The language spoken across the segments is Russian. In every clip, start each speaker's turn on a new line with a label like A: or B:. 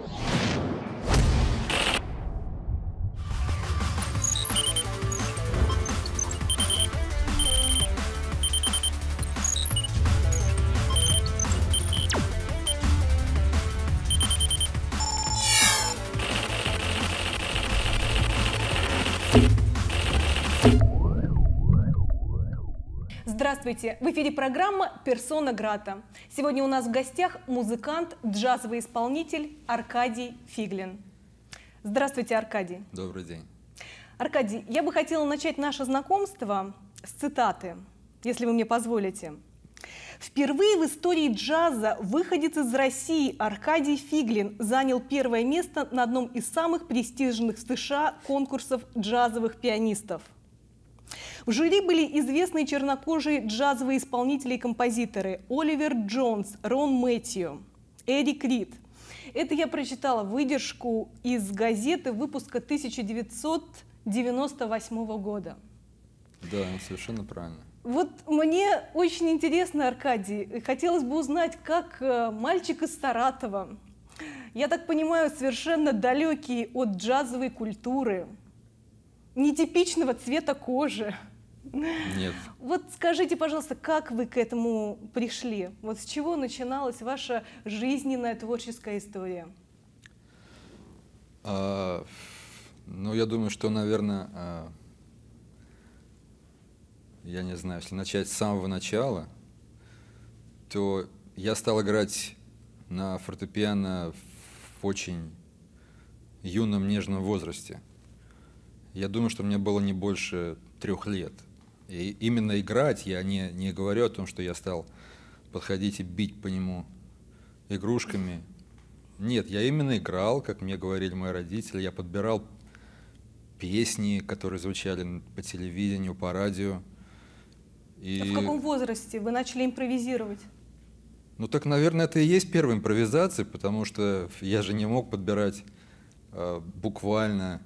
A: Thank you. Здравствуйте! В эфире программа «Персона Грата». Сегодня у нас в гостях музыкант, джазовый исполнитель Аркадий Фиглин. Здравствуйте, Аркадий.
B: Добрый день.
A: Аркадий, я бы хотела начать наше знакомство с цитаты, если вы мне позволите. Впервые в истории джаза выходец из России Аркадий Фиглин занял первое место на одном из самых престижных в США конкурсов джазовых пианистов – в жюри были известные чернокожие джазовые исполнители и композиторы Оливер Джонс, Рон Мэтью, Эрик Рид. Это я прочитала выдержку из газеты выпуска 1998 года.
B: Да, совершенно правильно.
A: Вот мне очень интересно, Аркадий, хотелось бы узнать, как э, мальчик из Саратова, я так понимаю, совершенно далекий от джазовой культуры, нетипичного цвета кожи,
B: нет.
A: Вот скажите, пожалуйста, как вы к этому пришли? Вот с чего начиналась ваша жизненная творческая история?
B: А, ну, я думаю, что, наверное, а, я не знаю, если начать с самого начала, то я стал играть на фортепиано в очень юном, нежном возрасте. Я думаю, что мне было не больше трех лет – и именно играть, я не, не говорю о том, что я стал подходить и бить по нему игрушками. Нет, я именно играл, как мне говорили мои родители, я подбирал песни, которые звучали по телевидению, по радио.
A: И... А в каком возрасте вы начали импровизировать?
B: Ну так, наверное, это и есть первая импровизация, потому что я же не мог подбирать э, буквально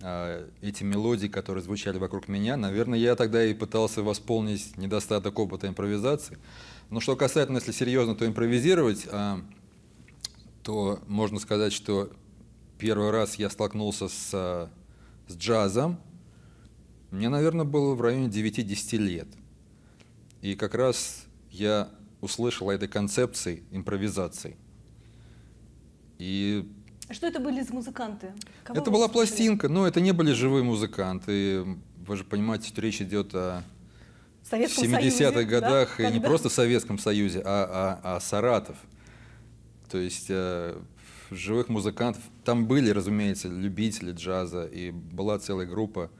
B: эти мелодии, которые звучали вокруг меня, наверное, я тогда и пытался восполнить недостаток опыта импровизации. Но что касательно, если серьезно, то импровизировать, а, то можно сказать, что первый раз я столкнулся с, а, с джазом, мне, наверное, было в районе 9-10 лет. И как раз я услышал о этой концепции импровизации. И
A: что это были за музыканты?
B: Кого это была слушали? пластинка, но это не были живые музыканты. Вы же понимаете, что речь идет о в 70-х годах, да? и не просто в Советском Союзе, а, а, а Саратов. То есть э, живых музыкантов. Там были, разумеется, любители джаза, и была целая группа,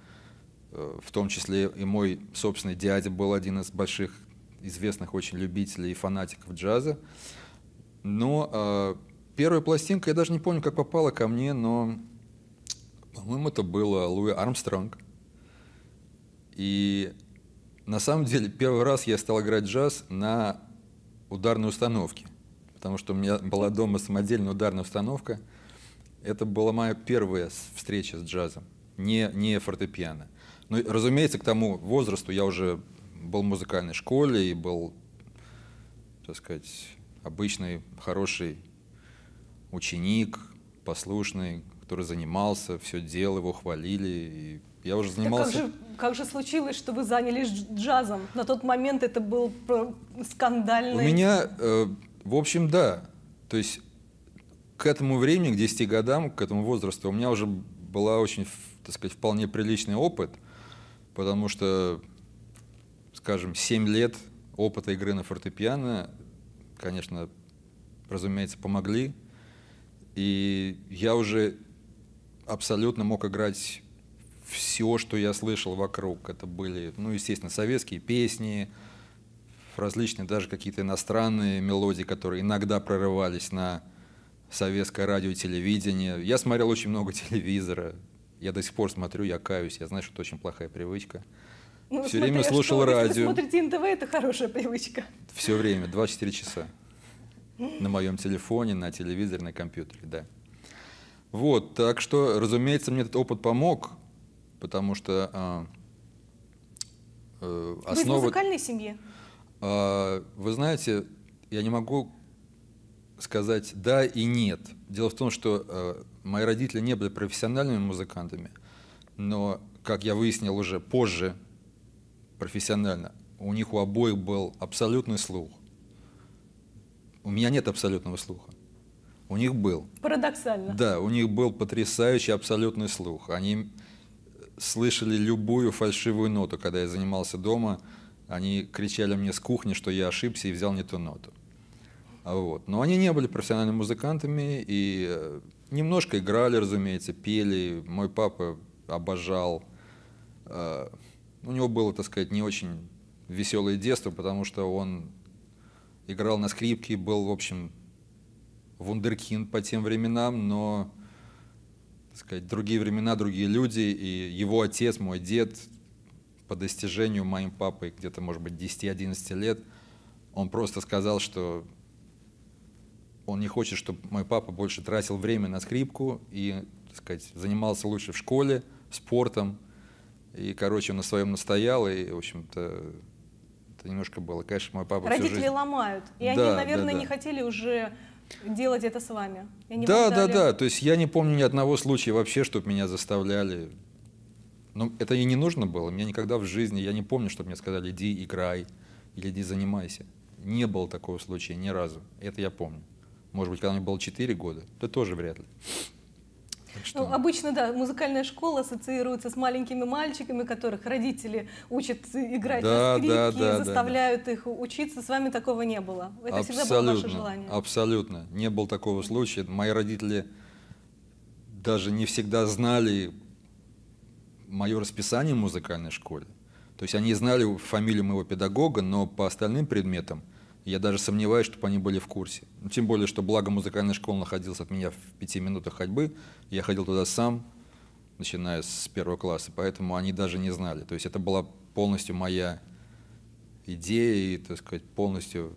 B: э, в том числе и мой собственный дядя был один из больших известных очень любителей и фанатиков джаза. Но э, Первая пластинка, я даже не помню, как попала ко мне, но, по-моему, это было Луи Армстронг. И на самом деле первый раз я стал играть джаз на ударной установке, потому что у меня была дома самодельная ударная установка. Это была моя первая встреча с джазом, не, не фортепиано. Ну, разумеется, к тому возрасту я уже был в музыкальной школе и был, так сказать, обычный, хороший ученик, послушный, который занимался, все делал, его хвалили. И я уже занимался...
A: как, же, как же случилось, что вы занялись джазом? На тот момент это был скандальный...
B: У меня, э, в общем, да. То есть к этому времени, к 10 годам, к этому возрасту, у меня уже была очень, так сказать, вполне приличный опыт, потому что, скажем, 7 лет опыта игры на фортепиано, конечно, разумеется, помогли и я уже абсолютно мог играть все, что я слышал вокруг. Это были, ну, естественно, советские песни, различные даже какие-то иностранные мелодии, которые иногда прорывались на советское радио и телевидение. Я смотрел очень много телевизора. Я до сих пор смотрю, я каюсь. Я знаю, что это очень плохая привычка.
A: Ну, Все время слушал что, радио. Если вы смотрите НТВ, это хорошая привычка.
B: Все время, 24 часа на моем телефоне, на телевизоре, на компьютере, да. Вот, так что, разумеется, мне этот опыт помог, потому что а,
A: э, основа... Вы в музыкальной семье?
B: А, вы знаете, я не могу сказать да и нет. Дело в том, что э, мои родители не были профессиональными музыкантами, но, как я выяснил уже позже, профессионально, у них у обоих был абсолютный слух. У меня нет абсолютного слуха. У них был.
A: Парадоксально.
B: Да, у них был потрясающий абсолютный слух. Они слышали любую фальшивую ноту, когда я занимался дома. Они кричали мне с кухни, что я ошибся и взял не ту ноту. Вот. Но они не были профессиональными музыкантами и э, немножко играли, разумеется, пели. Мой папа обожал. Э, у него было, так сказать, не очень веселое детство, потому что он играл на скрипке, был, в общем, вундеркинд по тем временам, но, так сказать, другие времена, другие люди, и его отец, мой дед, по достижению моим папой где-то, может быть, 10-11 лет, он просто сказал, что он не хочет, чтобы мой папа больше тратил время на скрипку и, так сказать, занимался лучше в школе, спортом. И, короче, он на своем настоял, и, в общем-то, это немножко было. Конечно, мой папа
A: Родители
B: всю жизнь...
A: ломают, и
B: Да,
A: они,
B: да,
A: наверное,
B: да.
A: не хотели уже делать это с вами.
B: Да, да, да. То есть я не помню ни одного случая вообще, чтобы меня заставляли. Ну, это и не нужно было. Мне никогда в жизни, я не помню, чтобы мне сказали, иди играй или иди занимайся. Не было такого случая ни разу. Это я помню. Может быть, когда мне было 4 года, то тоже вряд ли. Так что-
A: Ну, обычно, да, музыкальная школа ассоциируется с маленькими мальчиками, которых родители учат играть
B: Да,
A: на скрипке,
B: да, да, да,
A: заставляют их учиться. С вами такого не было. Это всегда было ваше желание.
B: Абсолютно. Не было такого случая. Мои родители даже не всегда знали мое расписание в музыкальной школе. То есть они знали фамилию моего педагога, но по остальным предметам я даже сомневаюсь, чтобы они были в курсе. Ну, тем более, что благо музыкальная школа находилась от меня в пяти минутах ходьбы. Я ходил туда сам, начиная с первого класса, поэтому они даже не знали. То есть это была полностью моя идея и, так сказать, полностью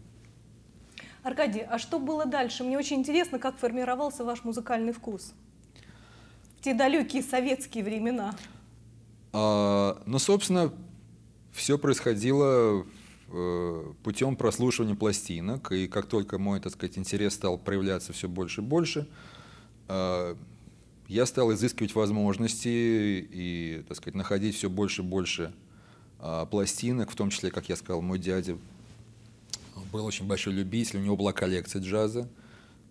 A: Аркадий, а что было дальше? Мне очень интересно, как формировался ваш музыкальный вкус в те далекие советские времена.
B: А, ну, собственно, все происходило путем прослушивания пластинок, и как только мой, так сказать, интерес стал проявляться все больше и больше, а, я стал изыскивать возможности и, так сказать, находить все больше и больше а, пластинок, в том числе, как я сказал, мой дядя был очень большой любитель, у него была коллекция джаза.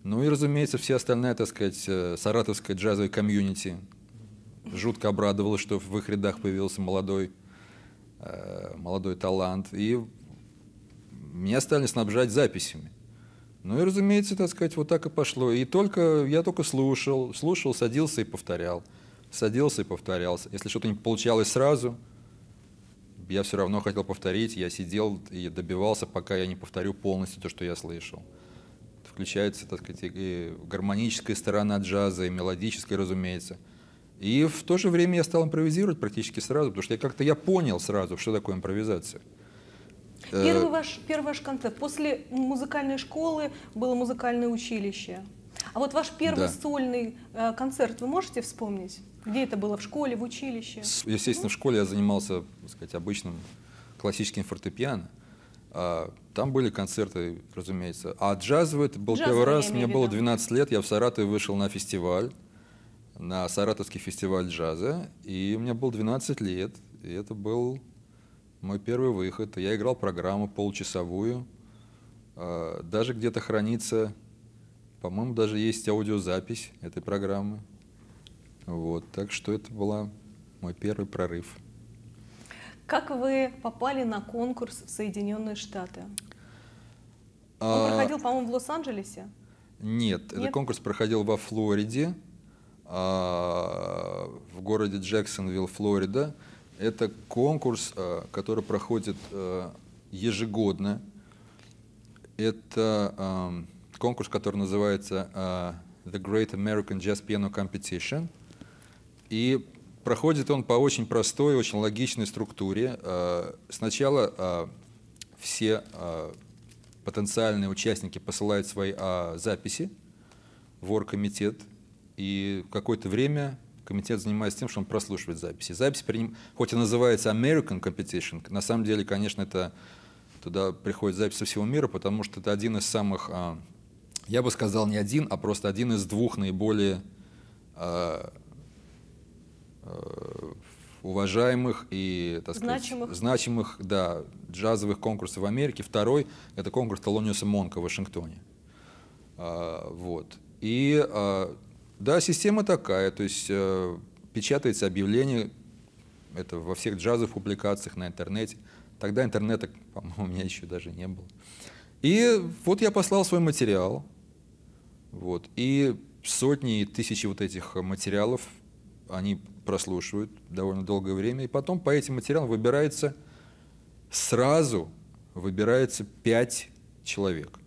B: Ну и, разумеется, все остальные, так сказать, э, саратовская джазовая комьюнити жутко обрадовалась, что в их рядах появился молодой, э, молодой талант. И меня стали снабжать записями. Ну и, разумеется, так сказать, вот так и пошло. И только, я только слушал, слушал, садился и повторял. Садился и повторял. Если что-то не получалось сразу, я все равно хотел повторить. Я сидел и добивался, пока я не повторю полностью то, что я слышал. Включается, так сказать, и гармоническая сторона джаза, и мелодическая, разумеется. И в то же время я стал импровизировать практически сразу, потому что я как-то я понял сразу, что такое импровизация. Э,
A: Первый ваш, первый ваш концерт. После музыкальной школы было музыкальное училище. А вот ваш первый
B: Да.
A: сольный э, концерт вы можете вспомнить? Где это было? В школе, в училище?
B: Естественно, в школе я занимался, так сказать, обычным классическим фортепиано. А, Там были концерты, разумеется. А джазовый это был
A: Джазовый,
B: первый раз, мне было
A: виду.
B: 12 лет, я в Саратове вышел на фестиваль, на Саратовский фестиваль джаза, и мне было 12 лет, и это был мой первый выход. Я играл программу получасовую, А, даже где-то хранится, по-моему, даже есть аудиозапись этой программы. Вот, так что это была мой первый прорыв.
A: Как вы попали на конкурс в Соединенные Штаты? Он
B: А,
A: проходил, по-моему, в Лос-Анджелесе.
B: Нет, этот
A: Нет?
B: конкурс проходил во Флориде, а, в городе Джексонвилл, Флорида. Это конкурс, а, который проходит а, ежегодно. Это ам, конкурс, который называется а, The Great American Jazz Piano Competition. И проходит он по очень простой, очень логичной структуре. Сначала все потенциальные участники посылают свои а, записи в оргкомитет, и какое-то время комитет занимается тем, что он прослушивает записи. Запись, приним- хоть и называется American Competition, на самом деле, конечно, это туда приходят записи со всего мира, потому что это один из самых а, я бы сказал не один, а просто один из двух наиболее э, э, уважаемых и так сказать,
A: Значимых.
B: значимых да, джазовых конкурсов в Америке. Второй – это конкурс Талониуса Монка в Вашингтоне. А, вот. И а, да, система такая, то есть э, печатается объявление, это во всех джазовых публикациях на интернете. Тогда интернета, по-моему, у меня еще даже не было. И вот я послал свой материал, вот, и сотни и тысячи вот этих материалов они прослушивают довольно долгое время, и потом по этим материалам выбирается сразу выбирается пять человек.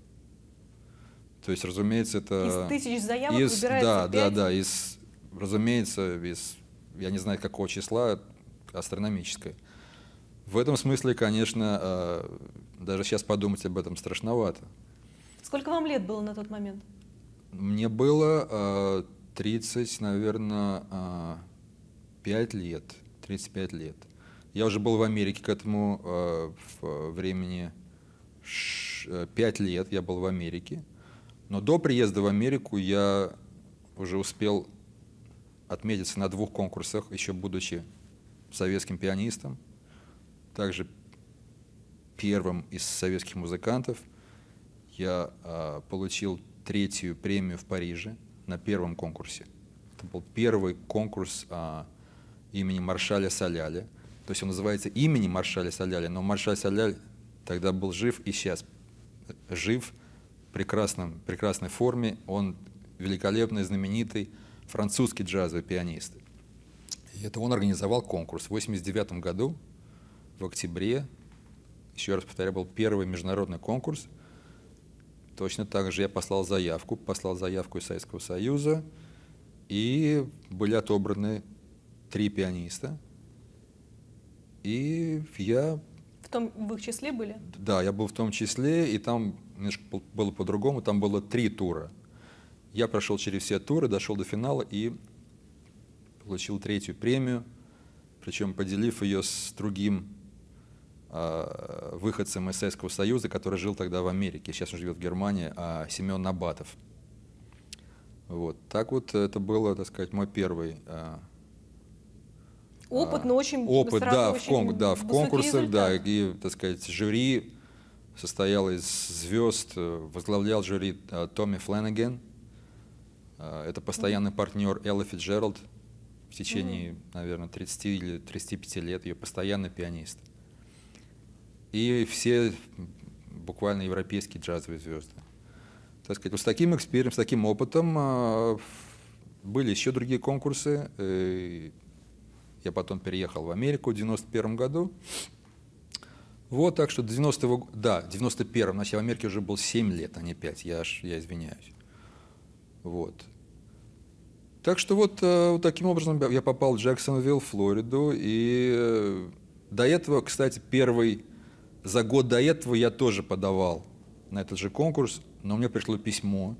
B: То есть, разумеется, это...
A: Из тысяч заявок
B: из-
A: выбирается
B: Да, да,
A: пять?
B: да, из, разумеется, из, я не знаю какого числа, астрономическое. В этом смысле, конечно, э, даже сейчас подумать об этом страшновато.
A: Сколько вам лет было на тот момент?
B: Мне было э, 30, наверное, э, 5 лет. 35 лет. Я уже был в Америке к этому э, времени 5 лет я был в Америке. Но до приезда в Америку я уже успел отметиться на двух конкурсах, еще будучи советским пианистом. Также первым из советских музыкантов я а, получил третью премию в Париже на первом конкурсе. Это был первый конкурс а, имени Маршаля Соляля. То есть он называется имени Маршаля Соляля, но Маршаль Соляль тогда был жив и сейчас жив прекрасном, прекрасной форме. Он великолепный, знаменитый французский джазовый пианист. И это он организовал конкурс в 1989 году, в октябре. Еще раз повторяю, был первый международный конкурс. Точно так же я послал заявку, послал заявку из Советского Союза, и были отобраны три пианиста. И я,
A: В том в их числе были?
B: да, я был в том числе, и там немножко был- было по-другому, там было три тура. Я прошел через все туры, дошел до финала и получил третью премию, причем поделив ее с другим а, выходцем из Советского Союза, который жил тогда в Америке, сейчас он живет в Германии, а Семен Набатов. Вот. Так вот это было, так сказать, мой первый а,
A: Опыт,
B: а,
A: но очень
B: опыт, да, в, кон- да, в конкурсах, да,
A: результат.
B: и, так сказать, жюри состояло из звезд, э, возглавлял жюри э, Томми Фленнеген, Э, это постоянный партнер Элла Фитджеральд в течение, наверное, 30 или 35 лет, ее постоянный пианист. И все буквально европейские джазовые звезды. Так сказать, вот с таким экспериментом, с таким опытом были еще другие конкурсы. Я потом переехал в Америку в 91 году. Вот, так что до 90-го, г- да, в 91-м, значит, я в Америке уже был 7 лет, а не 5, я, аж- я извиняюсь. Вот. Так что вот, э, вот таким образом я попал в Джексонвилл, Флориду, и э, до этого, кстати, первый, за год до этого я тоже подавал на этот же конкурс, но мне пришло письмо,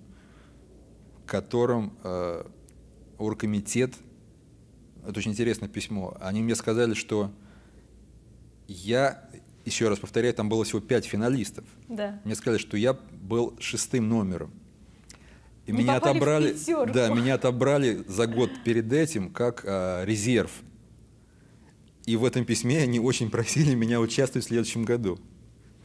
B: в котором э, оргкомитет, это очень интересное письмо, они мне сказали, что я, еще раз повторяю, там было всего пять финалистов,
A: Да.
B: мне сказали, что я был шестым номером. И
A: Не
B: меня отобрали, да, меня отобрали за год перед этим как а, резерв. И в этом письме они очень просили меня участвовать в следующем году.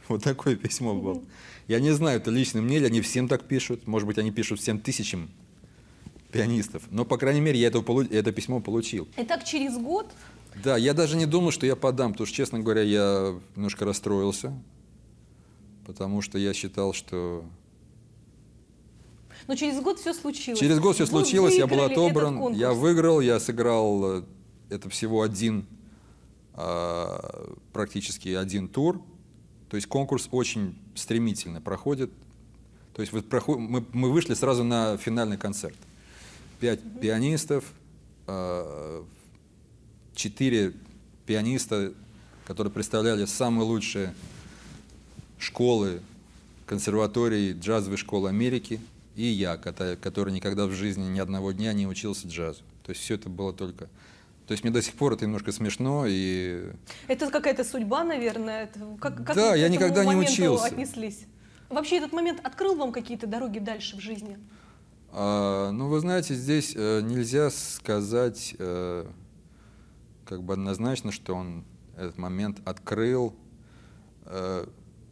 B: Вот такое письмо было. Я не знаю, это лично мне или они всем так пишут. Может быть, они пишут всем тысячам пианистов. Но, по крайней мере, я это, это письмо получил.
A: Итак, через год
B: Да, я даже не думал, что я подам, потому что, честно говоря, я немножко расстроился, потому что я считал, что
A: Но через год все случилось.
B: Через год все случилось, я был отобран, я выиграл, я сыграл э, это всего один, а, практически один тур. То есть конкурс очень стремительно проходит. То есть мы вышли сразу на финальный концерт. Пять пианистов, а, четыре пианиста, которые представляли самые лучшие школы, консерватории, джазовой школы Америки, и я, который никогда в жизни ни одного дня не учился джазу. То есть все это было только... То есть мне до сих пор это немножко смешно, и
A: Это какая-то судьба, наверное. Как, как
B: Да, я никогда не учился.
A: отнеслись? Вообще этот момент открыл вам какие-то дороги дальше в жизни?
B: А, ну, вы знаете, здесь э, нельзя сказать э, как бы однозначно, что он этот момент открыл. Э,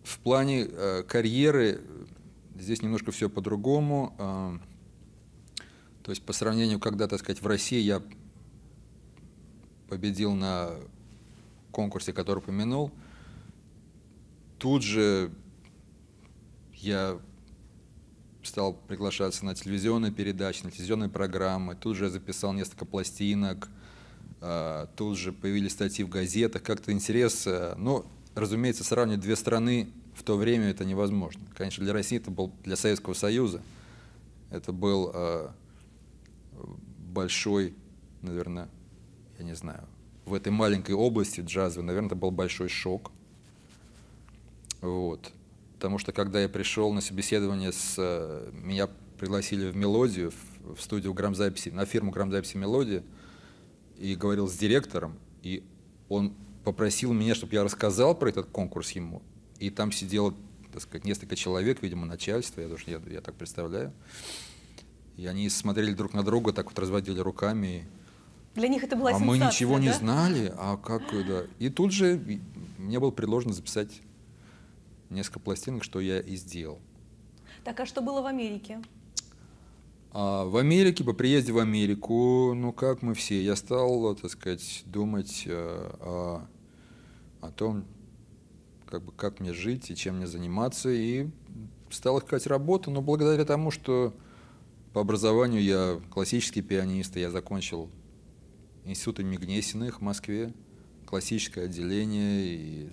B: в плане э, карьеры здесь немножко все по-другому. Э, то есть по сравнению, когда, так сказать, в России я победил на конкурсе, который упомянул, тут же я стал приглашаться на телевизионные передачи, на телевизионные программы, тут же я записал несколько пластинок, тут же появились статьи в газетах, как-то интерес. Э, но, разумеется, сравнивать две страны в то время это невозможно. Конечно, для России это был, для Советского Союза, это был а, большой, наверное, я не знаю, в этой маленькой области джазовой, наверное, это был большой шок. Вот. Потому что когда я пришел на собеседование, с, э, меня пригласили в «Мелодию», в студию грамзаписи, на фирму грамзаписи «Мелодия», и говорил с директором, и он попросил меня, чтобы я рассказал про этот конкурс ему. И там сидело, так сказать, несколько человек, видимо, начальство, я, тоже, я, я так представляю. И они смотрели друг на друга, так вот разводили руками.
A: Для них это была
B: А
A: сенсация,
B: мы ничего
A: да?
B: не знали, а как, да. И тут же мне было предложено записать несколько пластинок, что я и сделал.
A: Так, а что было в Америке?
B: А в Америке, по приезде в Америку, ну как мы все, я стал, так сказать, думать э, о, о том, как, бы, как мне жить и чем мне заниматься, и стал искать работу, но благодаря тому, что по образованию я классический пианист, я закончил институт имени Гнесиных в Москве, классическое отделение, и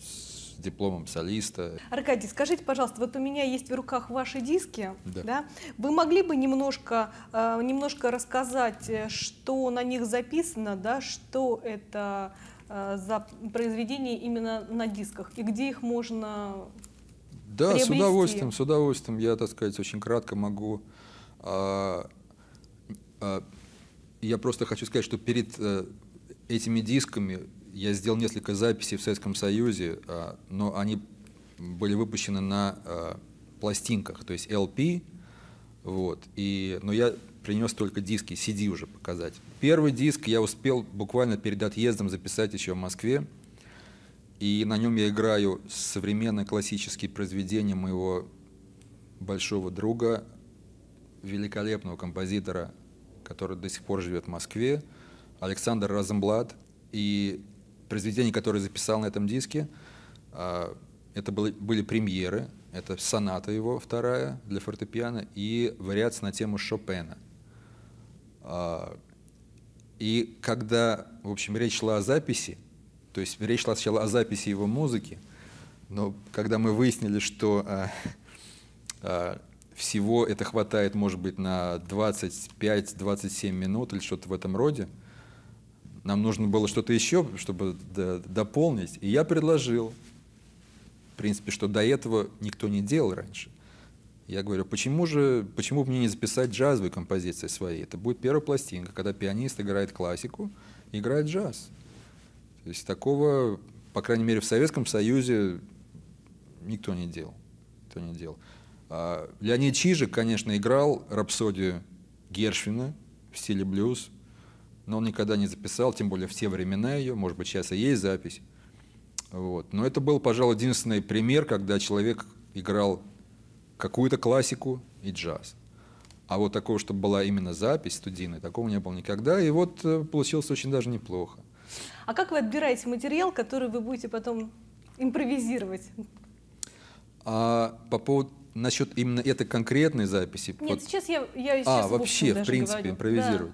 B: с дипломом солиста.
A: Аркадий, скажите, пожалуйста, вот у меня есть в руках ваши диски,
B: Да.
A: Вы могли бы немножко, э, немножко рассказать, э, что на них записано, да, что это э, за произведения именно на дисках и где их можно
B: Да, с
A: приобрести?
B: удовольствием, с удовольствием. Я, так сказать, очень кратко могу. а, Я просто хочу сказать, что перед э, этими дисками я сделал несколько записей в Советском Союзе, а, но они были выпущены на а, пластинках, то есть LP, вот, и, но я принес только диски, CD уже показать. Первый диск я успел буквально перед отъездом записать еще в Москве, и на нем я играю современные классические произведения моего большого друга, великолепного композитора, который до сих пор живет в Москве, Александр Розенблат. И произведения, которые записал на этом диске, а, это были, были премьеры, это соната его вторая для фортепиано и вариация на тему Шопена. А, И когда, в общем, речь шла о записи, то есть речь шла сначала о записи его музыки, но когда мы выяснили, что а, а, всего это хватает, может быть, на 25-27 минут или что-то в этом роде, нам нужно было что-то еще, чтобы дополнить. И я предложил, в принципе, что до этого никто не делал раньше. Я говорю, почему же, почему мне не записать джазовые композиции свои? Это будет первая пластинка, когда пианист играет классику, играет джаз. То есть такого, по крайней мере, в Советском Союзе никто не делал. Никто не делал. А Леонид Чижик, конечно, играл рапсодию Гершвина в стиле блюз, но он никогда не записал, тем более в те времена ее, может быть, сейчас и есть запись. Вот. Но это был, пожалуй, единственный пример, когда человек играл какую-то классику и джаз. А вот такого, чтобы была именно запись студийная, такого не было никогда. И вот э, получилось очень даже неплохо.
A: А как вы отбираете материал, который вы будете потом импровизировать?
B: А по поводу насчет именно этой конкретной записи.
A: Нет,
B: вот-
A: сейчас я, я сейчас
B: а,
A: в общем
B: вообще, в принципе,
A: говорю.
B: импровизировать.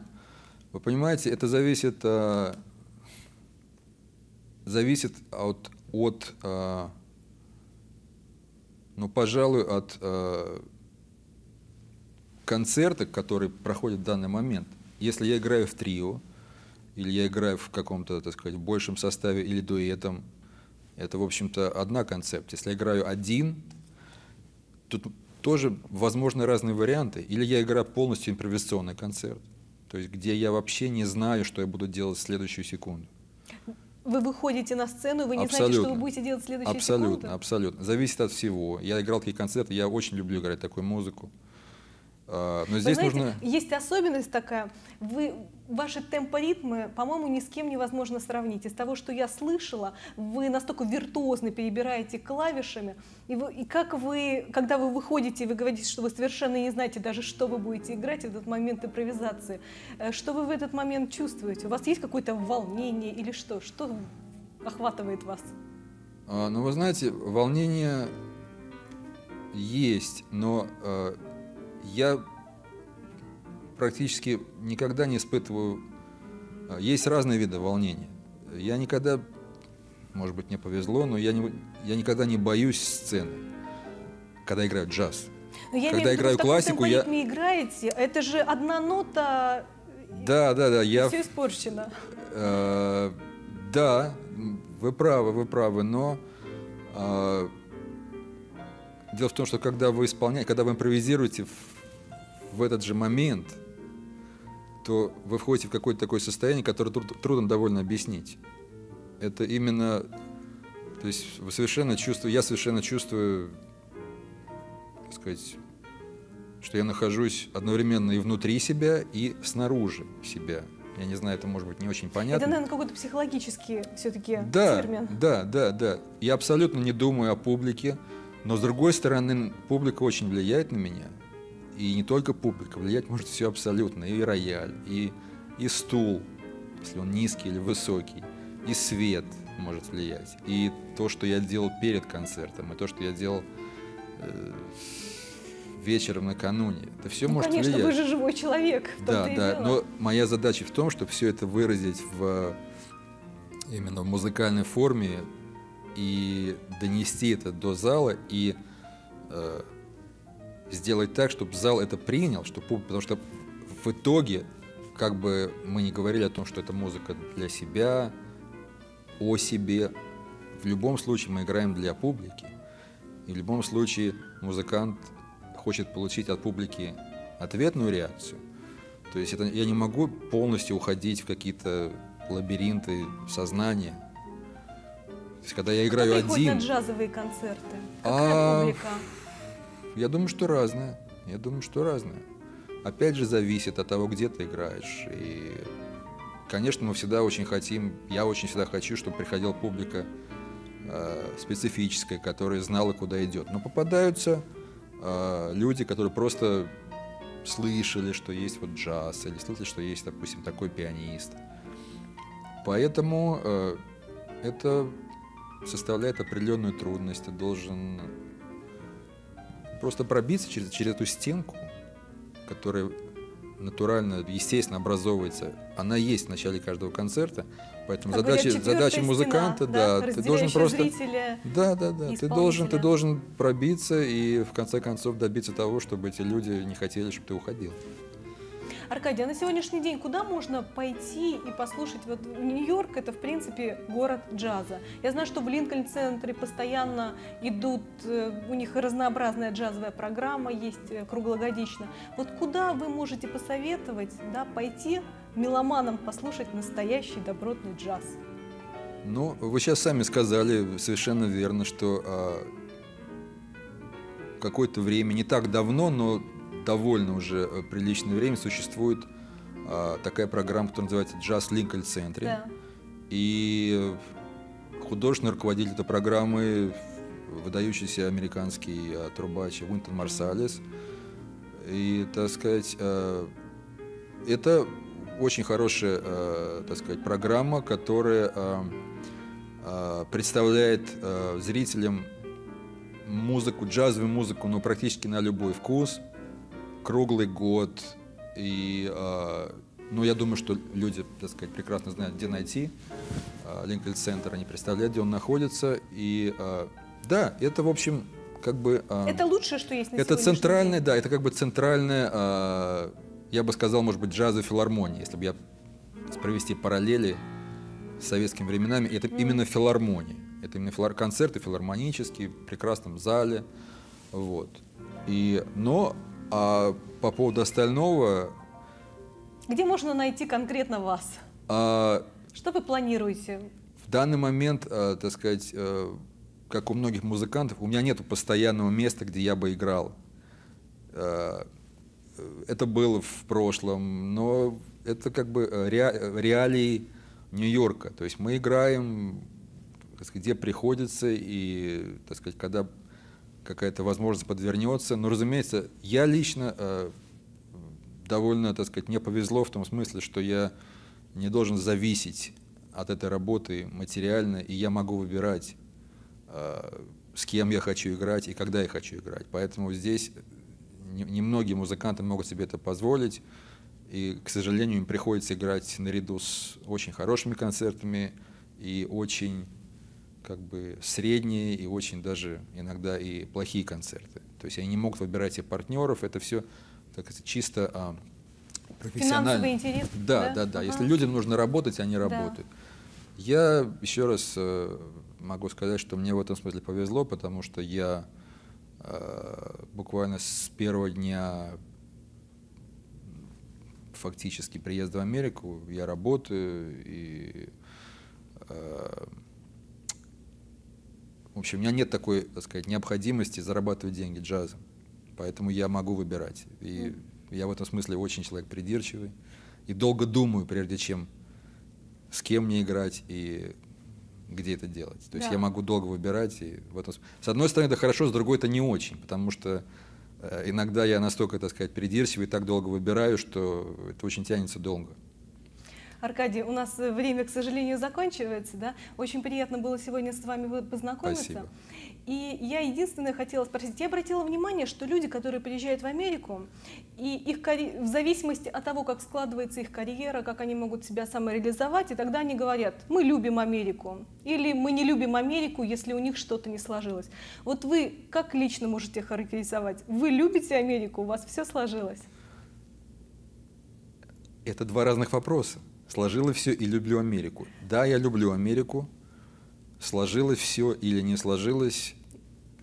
B: Вы понимаете, это зависит, а, зависит от, от а, ну, пожалуй, от а, концерта, который проходит в данный момент. Если я играю в трио, или я играю в каком-то, так сказать, большем составе или дуэтом, это, в общем-то, одна концепция. Если я играю один, тут тоже возможны разные варианты. Или я играю полностью импровизационный концерт, то есть где я вообще не знаю, что я буду делать в следующую секунду.
A: вы выходите на сцену, вы не
B: Абсолютно.
A: знаете, что вы будете делать в следующие
B: Абсолютно,
A: секунды?
B: абсолютно. Зависит от всего. Я играл такие концерты, я очень люблю играть такую музыку. А, Но
A: Вы
B: здесь
A: знаете,
B: нужно...
A: есть особенность такая, вы, ваши темпоритмы, по-моему, ни с кем невозможно сравнить. Из того, что я слышала, вы настолько виртуозно перебираете клавишами, и, вы, и как вы, когда вы выходите, вы говорите, что вы совершенно не знаете даже, что вы будете играть в этот момент импровизации, э, что вы в этот момент чувствуете? У вас есть какое-то волнение или что? Что охватывает вас?
B: А, Ну, вы знаете, волнение есть, но э, я практически никогда не испытываю... э, Есть разные виды волнения. Я никогда, может быть, мне повезло, но я, не, я никогда не боюсь сцены, когда играю джаз.
A: Но я
B: Когда
A: имею виду,
B: играю
A: в каком
B: классику, я-
A: темпоритме играете, это же одна нота,
B: Да, да, да, я...
A: все испорчено.
B: Э, Да, вы правы, вы правы, но э, дело в том, что когда вы исполняете, когда вы импровизируете в, в этот же момент, то вы входите в какое-то такое состояние, которое труд- трудно довольно объяснить. Это именно, то есть вы совершенно чувствуете, я совершенно чувствую, так сказать, что я нахожусь одновременно и внутри себя, и снаружи себя. Я не знаю, это может быть не очень понятно.
A: Это, наверное, какой-то психологический все-таки
B: Да,
A: термин.
B: да, да, да. Я абсолютно не думаю о публике, но с другой стороны, публика очень влияет на меня. И не только публика, влиять может все абсолютно. И рояль, и, и стул, если он низкий или высокий, и свет может влиять. И то, что я делал перед концертом, и то, что я делал э, вечером накануне. Это все
A: Ну,
B: может
A: конечно,
B: влиять.
A: вы же живой человек.
B: Да, да. Но моя задача в том, чтобы все это выразить в именно в музыкальной форме и донести это до зала и э, сделать так, чтобы зал это принял, чтобы, пуб- потому что в итоге, как бы мы не говорили о том, что это музыка для себя, о себе, в любом случае мы играем для публики. И в любом случае музыкант хочет получить от публики ответную реакцию. То есть это, я не могу полностью уходить в какие-то лабиринты сознания. То есть, когда я играю
A: Кто
B: один,
A: на джазовые концерты?
B: А,
A: Какая публика?
B: Я думаю, что разное. Я думаю, что разное. Опять же, зависит от того, где ты играешь. И, конечно, мы всегда очень хотим, я очень всегда хочу, чтобы приходила публика э, специфическая, которая знала, куда идет. Но попадаются э, люди, которые просто слышали, что есть вот джаз, или слышали, что есть, допустим, такой пианист. Поэтому э, это составляет определенную трудность. Ты должен просто пробиться через, через эту стенку, которая натурально, естественно образовывается. Она есть в начале каждого концерта, поэтому
A: говорят,
B: задача, задача
A: стена,
B: музыканта, да, ты должен просто...
A: зрителя
B: Да, да, да. Ты должен, ты должен пробиться и в конце концов добиться того, чтобы эти люди не хотели, чтобы ты уходил.
A: Аркадий, а на сегодняшний день куда можно пойти и послушать? Вот Нью-Йорк это, в принципе, город джаза. Я знаю, что в Линкольн-центре постоянно идут, э, у них разнообразная джазовая программа есть э, круглогодично. Вот куда вы можете посоветовать да, пойти меломанам послушать настоящий добротный джаз?
B: Ну, вы сейчас сами сказали совершенно верно, что а, какое-то время, не так давно, но довольно уже э, приличное время существует а, такая программа, которая называется «Джаз Линкольн Центре».
A: Да.
B: И художественный руководитель этой программы, выдающийся американский а, трубач Уинтон Марсалес. И, так сказать, э, это очень хорошая, э, так сказать, программа, которая э, э, представляет э, зрителям музыку, джазовую музыку, ну, практически на любой вкус, круглый год. И, э, ну, я думаю, что люди, так сказать, прекрасно знают, где найти Линкольн Центр, они представляют, где он находится. И, э, да, это, в общем, как бы...
A: Это лучшее, что есть на
B: это
A: день.
B: да, это как бы центральная, э, я бы сказал, может быть, джазовая филармония, если бы я провести параллели с советскими временами. Это именно филармония. Это именно филар- концерты филармонические, в прекрасном зале. Вот. И, но а по поводу остального,
A: Где можно найти конкретно вас?
B: а,
A: Что вы планируете?
B: в данный момент, э, так сказать, э, как у многих музыкантов, у меня нет постоянного места, где я бы играл. Э, это было в прошлом, но это как бы реалии Нью-Йорка. То есть мы играем, где приходится, и, так сказать, когда какая-то возможность подвернется. Но, разумеется, я лично э, довольно, так сказать, мне повезло в том смысле, что я не должен зависеть от этой работы материально, и я могу выбирать, э, с кем я хочу играть и когда я хочу играть. Поэтому здесь немногие музыканты могут себе это позволить. И, к сожалению, им приходится играть наряду с очень хорошими концертами и очень как бы средние и очень даже иногда и плохие концерты. То есть они не могут выбирать себе партнеров, это все так, чисто а, профессионально.
A: Финансовый интерес.
B: Да, да, да. да. Ага. Если людям нужно работать, они работают. Да. Я еще раз э, могу сказать, что мне в этом смысле повезло, потому что я э, буквально с первого дня фактически приезда в Америку, я работаю, и, э, в общем, у меня нет такой, так сказать, необходимости зарабатывать деньги джазом, поэтому я могу выбирать. И я в этом смысле очень человек придирчивый, и долго думаю, прежде чем с кем мне играть и где это делать. То есть да. я могу долго выбирать. И в этом... С одной стороны, это хорошо, с другой это не очень, потому что Э, иногда я настолько, так сказать, придирчивый, так долго выбираю, что это очень тянется долго.
A: Аркадий, у нас время, к сожалению, заканчивается. Да? Очень приятно было сегодня с вами познакомиться.
B: Спасибо.
A: И я единственное хотела спросить, я обратила внимание, что люди, которые приезжают в Америку, и их в зависимости от того, как складывается их карьера, как они могут себя самореализовать, и тогда они говорят, мы любим Америку, или мы не любим Америку, если у них что-то не сложилось. Вот вы как лично можете характеризовать? Вы любите Америку, у вас все сложилось?
B: Это два разных вопроса. Сложилось все и люблю Америку. Да, я люблю Америку, сложилось все или не сложилось.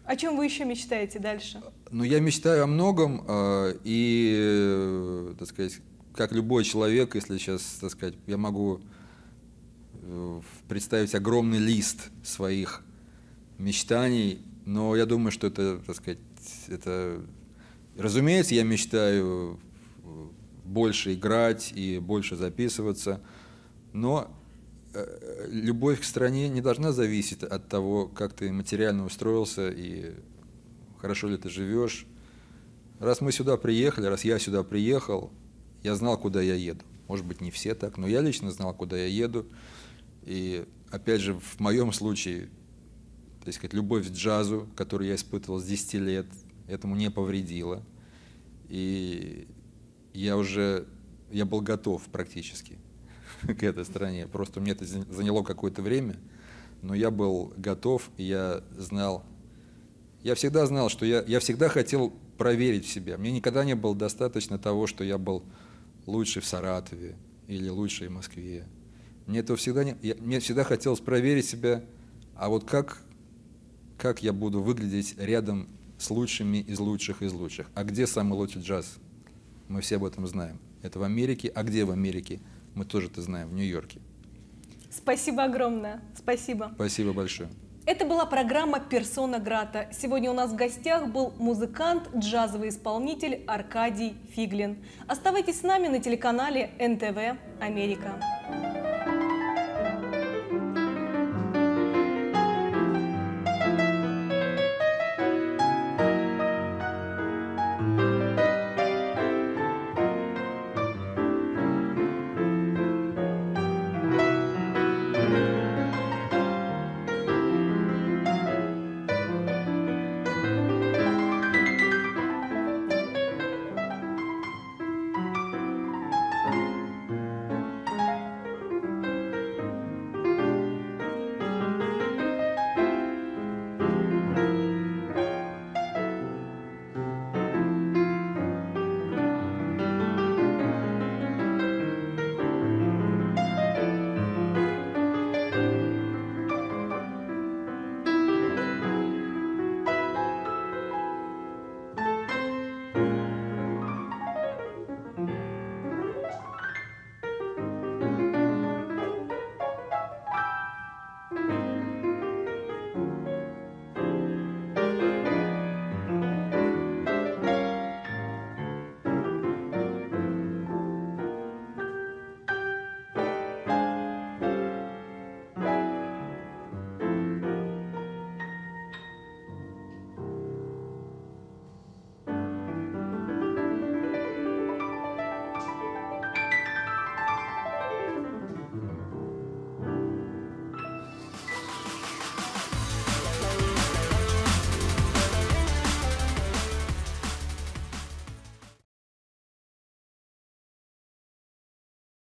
A: О чем вы еще мечтаете дальше?
B: Ну, я мечтаю о многом, а, и, э, так сказать, как любой человек, если сейчас, так сказать, я могу э, представить огромный лист своих мечтаний, но я думаю, что это, так сказать, это, разумеется, я мечтаю больше играть и больше записываться, но Э, любовь к стране не должна зависеть от того, как ты материально устроился и хорошо ли ты живешь. Раз мы сюда приехали, раз я сюда приехал, я знал, куда я еду. Может быть, не все так, но я лично знал, куда я еду. И опять же, в моем случае, так сказать, любовь к джазу, которую я испытывал с 10 лет, этому не повредила. И я уже, я был готов практически. к этой стране. Просто мне это заняло какое-то время, но я был готов, я знал, я всегда знал, что я, я всегда хотел проверить себя. Мне никогда не было достаточно того, что я был лучший в Саратове или лучший в Москве. Мне этого всегда не, я, мне всегда хотелось проверить себя, а вот как, как я буду выглядеть рядом с лучшими из лучших из лучших. А где самый лучший джаз? Мы все об этом знаем. Это в Америке. А где в Америке? Мы тоже это знаем, в Нью-Йорке.
A: Спасибо огромное. Спасибо.
B: Спасибо большое.
A: Это была программа «Персона Грата». Сегодня у нас в гостях был музыкант, джазовый исполнитель Аркадий Фиглин. Оставайтесь с нами на телеканале НТВ «Америка».